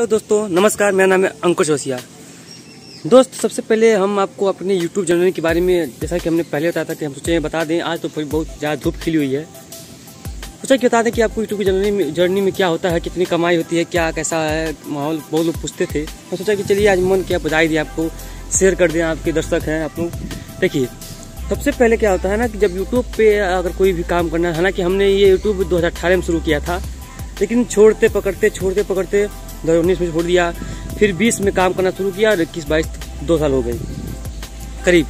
Hello दोस्तों, नमस्कार, मेरा नाम है अंकुश ओसिया दोस्त, सबसे पहले हम आपको अपने यूट्यूब जर्नी के बारे में, जैसा कि हमने पहले बताया था कि हम सोचे बता दें, आज तो फिर बहुत ज़्यादा धूप खिली हुई है। सोचा कि बता दें कि आपको यूट्यूब की जर्नी में जर्नी में क्या होता है, कितनी कमाई होती है, क्या, कैसा है, माहौल, बहुत लोग पूछते थे। तो सोचा कि चलिए, आज मन क्या बधाई दिए आपको शेयर कर दें, आपके दर्शक हैं, आप लोग। देखिए, सबसे पहले क्या होता है ना कि जब यूट्यूब पे अगर कोई भी काम करना है, हालाँकि हमने ये यूट्यूब 2018 में शुरू किया था लेकिन छोड़ते पकड़ते छोड़ते पकड़ते दो उन्नीस में छोड़ दिया। फिर बीस में काम करना शुरू किया और इक्कीस, बाईस, दो साल हो गए। करीब।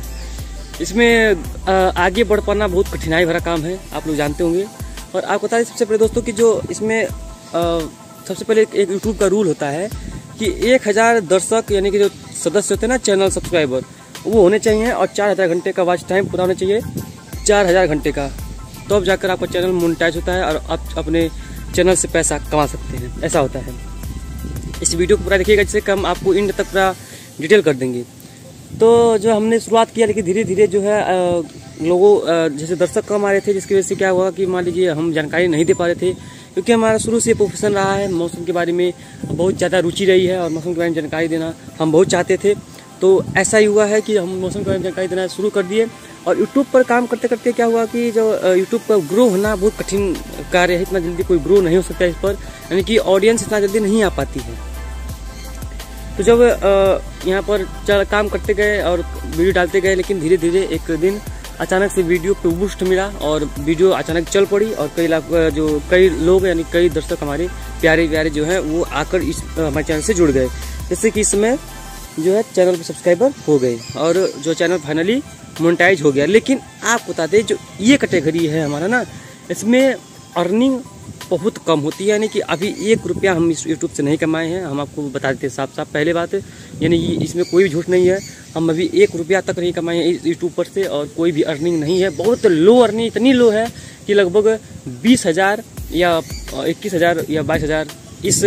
इसमें आगे बढ़ पाना बहुत कठिनाई भरा काम है, आप लोग जानते होंगे। और आपको बता दें सबसे पहले दोस्तों कि जो इसमें सबसे पहले एक यूट्यूब का रूल होता है कि एक हज़ार दर्शक, यानी कि जो सदस्य होते हैं ना चैनल सब्सक्राइबर वो होने चाहिए और चार हज़ार घंटे का वॉच टाइम पूरा होना चाहिए। चार हज़ार घंटे का। तब तो जाकर आपका चैनल मोनिटाइज होता है और आप अपने चैनल से पैसा कमा सकते हैं। ऐसा होता है। इस वीडियो को पूरा देखिएगा, जिससे हम आपको इंड तक पूरा डिटेल कर देंगे। तो जो हमने शुरुआत किया, लेकिन धीरे धीरे जो है लोगों जैसे दर्शक कम आ रहे थे, जिसकी वजह से क्या हुआ कि मान लीजिए हम जानकारी नहीं दे पा रहे थे, क्योंकि हमारा शुरू से प्रोफेशन रहा है, मौसम के बारे में बहुत ज़्यादा रुचि रही है, और मौसम के बारे में जानकारी देना हम बहुत चाहते थे। तो ऐसा ही हुआ है कि हम मौसम के बारे में जानकारी देना शुरू कर दिए। और यूट्यूब पर काम करते करते क्या हुआ कि जो यूट्यूब पर ग्रो होना बहुत कठिन कार्य है, इतना जल्दी कोई ग्रो नहीं हो सकता इस पर, यानी कि ऑडियंस इतना जल्दी नहीं आ पाती है। तो जब यहाँ पर काम करते गए और वीडियो डालते गए, लेकिन धीरे धीरे एक दिन अचानक से वीडियो पे बूस्ट मिला और वीडियो अचानक चल पड़ी और कई लाख जो कई लोग, यानी कई दर्शक हमारे प्यारे प्यारे जो हैं, वो आकर इस हमारे चैनल से जुड़ गए। जैसे कि इसमें जो है चैनल पे सब्सक्राइबर हो गए और जो चैनल फाइनली मोनिटाइज हो गया। लेकिन आप बता दें, जो ये कैटेगरी है हमारा ना, इसमें अर्निंग बहुत कम होती है। यानी कि अभी एक रुपया हम इस यूट्यूब से नहीं कमाए हैं। हम आपको बता देते हैं साफ़ साफ़ पहले बात। यानी इसमें कोई भी झूठ नहीं है। हम अभी एक रुपया तक नहीं कमाए हैं इस यूट्यूब पर से और कोई भी अर्निंग नहीं है। बहुत लो अर्निंग इतनी लो है कि लगभग बीस हज़ार या इक्कीस हज़ार या बाईस हज़ार इस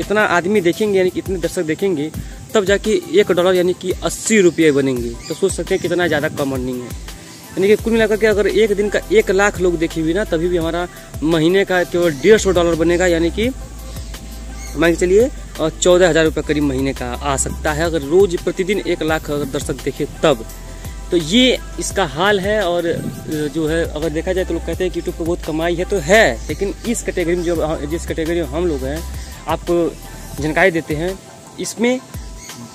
इतना आदमी देखेंगे, यानी कि इतने दर्शक देखेंगे तब जाके एक डॉलर यानी कि अस्सी रुपये बनेंगे। तो सोच सकते हैं कितना ज़्यादा कम अर्निंग है। यानी कि कुल मिलाकर के अगर एक दिन का एक लाख लोग देखे हुए ना, तभी भी हमारा महीने का केवल डेढ़ सौ डॉलर बनेगा, यानी कि मान के चलिए चौदह हज़ार रुपये करीब महीने का आ सकता है। अगर रोज प्रतिदिन एक लाख अगर दर्शक देखे तब। तो ये इसका हाल है और जो है, अगर देखा जाए तो लोग कहते हैं कि यूट्यूब पर बहुत कमाई है तो है, लेकिन इस कैटेगरी में जो, जिस कैटेगरी में हम लोग हैं आपको जानकारी देते हैं, इसमें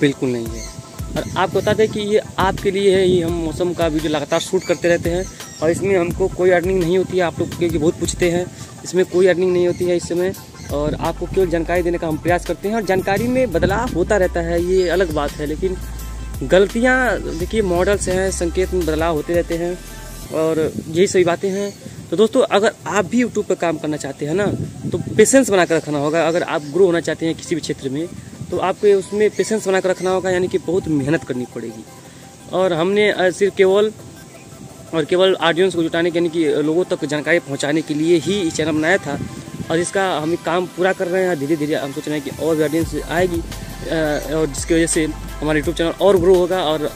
बिल्कुल नहीं है। और आपको बता दें कि ये आपके लिए है, ये हम मौसम का वीडियो लगातार शूट करते रहते हैं और इसमें हमको कोई अर्निंग नहीं होती है, आप लोग क्योंकि बहुत पूछते हैं। इसमें कोई अर्निंग नहीं होती है इस समय और आपको केवल जानकारी देने का हम प्रयास करते हैं और जानकारी में बदलाव होता रहता है, ये अलग बात है। लेकिन गलतियाँ, देखिए मॉडल्स हैं, संकेत में बदलाव होते रहते हैं और यही सही बातें हैं। तो दोस्तों, अगर आप भी यूट्यूब पर काम करना चाहते हैं ना तो पेशेंस बना कर रखना होगा। अगर आप ग्रो होना चाहते हैं किसी भी क्षेत्र में तो आपको उसमें पेशेंस बना कर रखना होगा, यानी कि बहुत मेहनत करनी पड़ेगी। और हमने सिर्फ़ केवल, और केवल ऑडियंस को जुटाने के, यानी कि लोगों तक जानकारी पहुँचाने के लिए ही चैनल बनाया था। और इसका हम काम पूरा कर रहे हैं धीरे धीरे हम सोच रहे हैं कि और भी ऑडियंस आएगी और जिसकी वजह से हमारा यूट्यूब चैनल और ग्रो होगा, और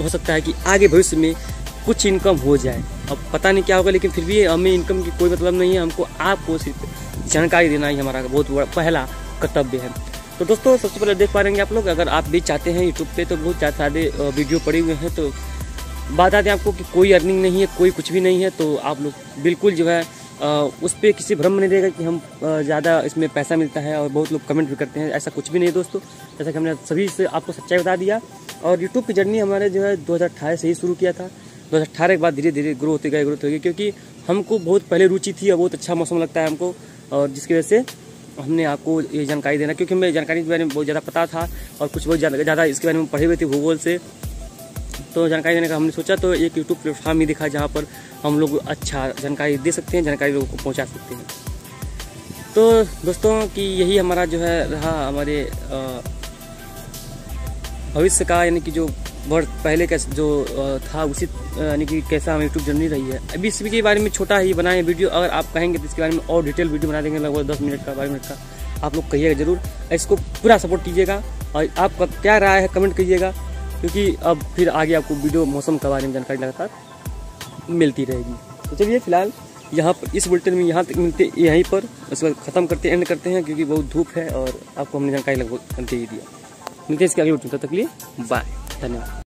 हो सकता है कि आगे भविष्य में कुछ इनकम हो जाए। अब पता नहीं क्या होगा, लेकिन फिर भी हमें इनकम की कोई मतलब नहीं है। हमको आपको सिर्फ़ जानकारी देना ही हमारा बहुत बड़ा पहला कर्तव्य है। तो दोस्तों, सबसे पहले देख पा रहे आप लोग, अगर आप भी चाहते हैं यूट्यूब पे तो बहुत ज़्यादा वीडियो पड़े हुए हैं तो बात आती है आपको कि कोई अर्निंग नहीं है, कोई कुछ भी नहीं है तो आप लोग बिल्कुल जो है उस पर किसी भ्रम नहीं देगा कि हम ज़्यादा इसमें पैसा मिलता है और बहुत लोग कमेंट भी करते हैं, ऐसा कुछ भी नहीं है दोस्तों। जैसा कि हमने सभी से आपको सच्चाई बता दिया, और यूट्यूब की जर्नी हमारे जो है दो हज़ार अठारह से ही शुरू किया था। दो के बाद धीरे धीरे ग्रो होते गए ग्रोथ हो गई क्योंकि हमको बहुत पहले रुचि थी और बहुत अच्छा मौसम लगता है हमको, और जिसकी वजह से हमने आपको ये जानकारी देना, क्योंकि हमें जानकारी के बारे में बहुत ज़्यादा पता था और कुछ बहुत ज़्यादा इसके बारे में पढ़े हुए थे भूगोल से। तो जानकारी देने का हमने सोचा तो एक यूट्यूब प्लेटफॉर्म ही दिखा जहाँ पर हम लोग अच्छा जानकारी दे सकते हैं, जानकारी लोगों को पहुँचा सकते हैं। तो दोस्तों, कि यही हमारा जो है रहा हमारे भविष्य का, यानी कि जो वर्ष पहले का जो था, उसी यानी कि कैसा हमें यूट्यूब जर्नी रही है। अभी इस के बारे में छोटा ही बनाए वीडियो, अगर आप कहेंगे तो इसके बारे में और डिटेल वीडियो बना देंगे, लगभग दस मिनट का, बारह मिनट का। आप लोग कहिएगा ज़रूर, इसको पूरा सपोर्ट कीजिएगा, और आपका क्या राय है कमेंट कीजिएगा, क्योंकि अब फिर आगे आपको वीडियो मौसम के बारे में जानकारी लगातार मिलती रहेगी। तो चलिए, फ़िलहाल यहाँ पर, इस बुलेटिन में यहाँ तक मिलते यहीं पर। उसके बाद खत्म करते एंड करते हैं, क्योंकि बहुत धूप है और आपको हमने जानकारी लगभग दे ही दिया। मिलते हैं इसके आगे बुलेटिन तब तक लिए बाय tenemos